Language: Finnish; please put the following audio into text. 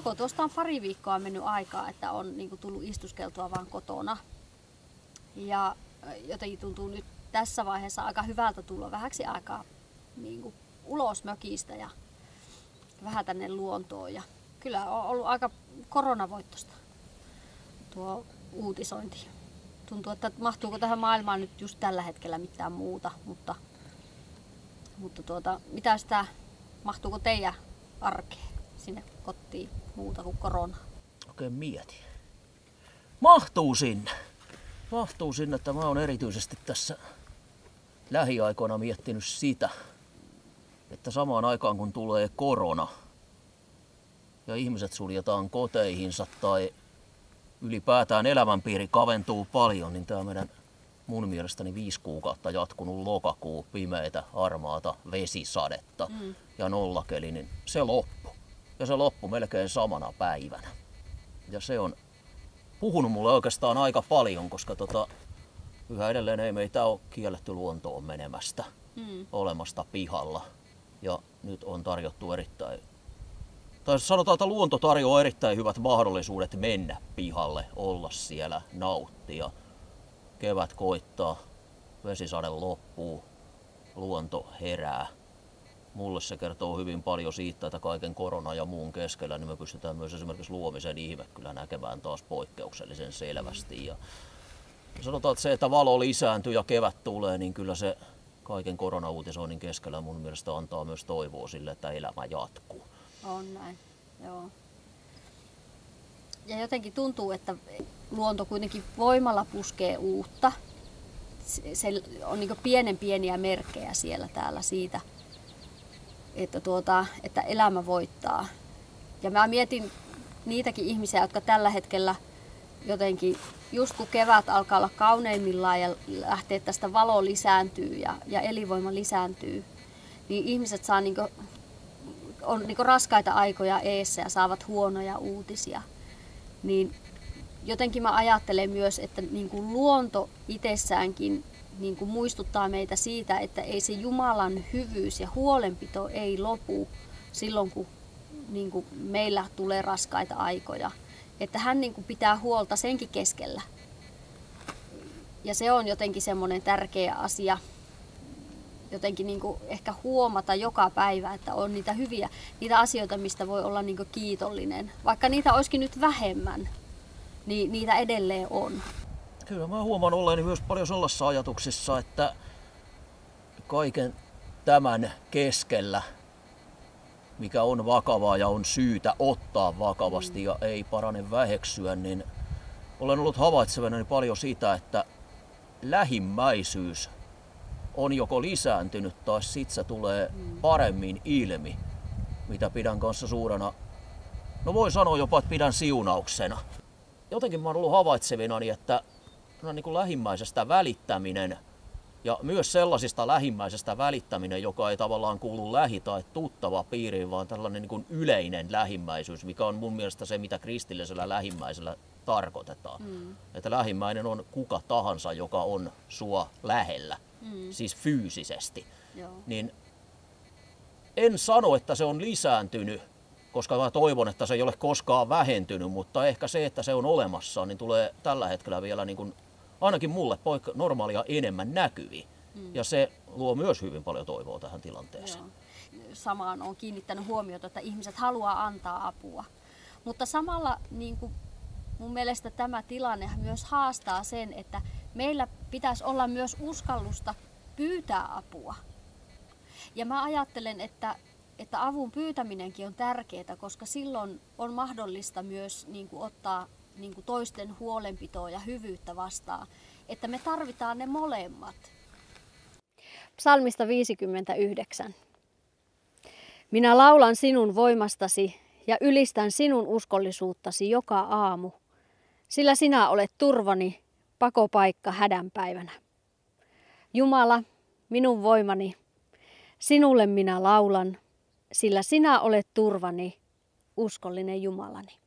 joko tuosta on pari viikkoa mennyt aikaa, että on niin kuin, tullut istuskeltua vaan kotona. Ja jotenkin tuntuu nyt tässä vaiheessa aika hyvältä tulla vähäksi aikaa niin kuin, ulos mökistä ja vähän tänne luontoon. Ja kyllä on ollut aika koronavoittosta tuo uutisointi. Tuntuu, että mahtuuko tähän maailmaan nyt just tällä hetkellä mitään muuta, mutta, mutta tuota, mitä sitä, mahtuuko teidän arkeen sinne kotiin muuta kuin korona? Oikein mieti. Mahtuu sinne. Mahtuu sinne, että mä oon erityisesti tässä lähiaikoina miettinyt sitä, että samaan aikaan kun tulee korona ja ihmiset suljetaan koteihinsa tai ylipäätään elämänpiiri kaventuu paljon, niin tämä meidän mun mielestäni viisi kuukautta jatkunut lokakuu, pimeitä, harmaata, vesisadetta mm. ja nollakeli, niin se loppu. Ja se loppu melkein samana päivänä. Ja se on puhunut mulle oikeastaan aika paljon, koska tota, yhä edelleen ei meitä ole kielletty luontoon menemästä, mm. olemasta pihalla. Ja nyt on tarjottu erittäin tai sanotaan, että luonto tarjoaa erittäin hyvät mahdollisuudet mennä pihalle, olla siellä, nauttia. Kevät koittaa, vesisade loppuu, luonto herää. Mulle se kertoo hyvin paljon siitä, että kaiken korona ja muun keskellä niin me pystytään myös esimerkiksi luomisen ihme kyllä näkemään taas poikkeuksellisen selvästi. Ja sanotaan, että se, että valo lisääntyy ja kevät tulee, niin kyllä se kaiken koronauutisoinnin keskellä mun mielestä antaa myös toivoa sille, että elämä jatkuu. On näin, joo. Ja jotenkin tuntuu, että luonto kuitenkin voimalla puskee uutta. Se on niin pienen pieniä merkkejä siellä täällä siitä, että, tuota, että elämä voittaa. Ja mä mietin niitäkin ihmisiä, jotka tällä hetkellä jotenkin, just kun kevät alkaa olla kauneimmillaan ja lähtee tästä valo lisääntyy ja, ja elinvoima lisääntyy, niin ihmiset saa niin on niin raskaita aikoja eessä ja saavat huonoja uutisia, niin jotenkin mä ajattelen myös, että niin kuin luonto itsessäänkin niin kuin muistuttaa meitä siitä, että ei se Jumalan hyvyys ja huolenpito ei lopu silloin, kun niin kuin meillä tulee raskaita aikoja. Että hän niin kuin pitää huolta senkin keskellä. Ja se on jotenkin semmoinen tärkeä asia, jotenkin niin kuin ehkä huomata joka päivä, että on niitä hyviä, niitä asioita, mistä voi olla niin kuin kiitollinen. Vaikka niitä olisikin nyt vähemmän, niin niitä edelleen on. Kyllä mä huomaan olleeni myös paljon sellaisissa ajatuksissa, että kaiken tämän keskellä, mikä on vakavaa ja on syytä ottaa vakavasti ja ei parane väheksyä, niin olen ollut havaitsevana paljon sitä, että lähimmäisyys on joko lisääntynyt tai sitten se tulee mm. paremmin ilmi, mitä pidän kanssa suurena, no voi sanoa jopa, että pidän siunauksena. Jotenkin mä oon ollut havaitsevinani, että niin kuin lähimmäisestä välittäminen ja myös sellaisista lähimmäisestä välittäminen, joka ei tavallaan kuulu lähi- tai tuttava piiriin, vaan tällainen niin kuin yleinen lähimmäisyys, mikä on mun mielestä se, mitä kristillisellä lähimmäisellä tarkoitetaan. Mm. Että lähimmäinen on kuka tahansa, joka on sua lähellä mm. siis fyysisesti, Joo. niin en sano, että se on lisääntynyt, koska mä toivon, että se ei ole koskaan vähentynyt, mutta ehkä se, että se on olemassa, niin tulee tällä hetkellä vielä niin kuin, ainakin mulle poik- normaalia enemmän näkyviin. Mm. Ja se luo myös hyvin paljon toivoa tähän tilanteeseen. Joo. Samaan on kiinnittänyt huomiota, että ihmiset haluaa antaa apua. Mutta samalla niin kuin mun mielestä tämä tilanne myös haastaa sen, että meillä pitäisi olla myös uskallusta pyytää apua. Ja mä ajattelen, että, että avun pyytäminenkin on tärkeää, koska silloin on mahdollista myös niin kuin ottaa niin kuin toisten huolenpitoa ja hyvyyttä vastaan. Että me tarvitaan ne molemmat. Psalmista 59. Minä laulan sinun voimastasi ja ylistän sinun uskollisuuttasi joka aamu, sillä sinä olet turvani pakopaikka hädänpäivänä. Jumala, minun voimani, sinulle minä laulan, sillä sinä olet turvani, uskollinen Jumalani.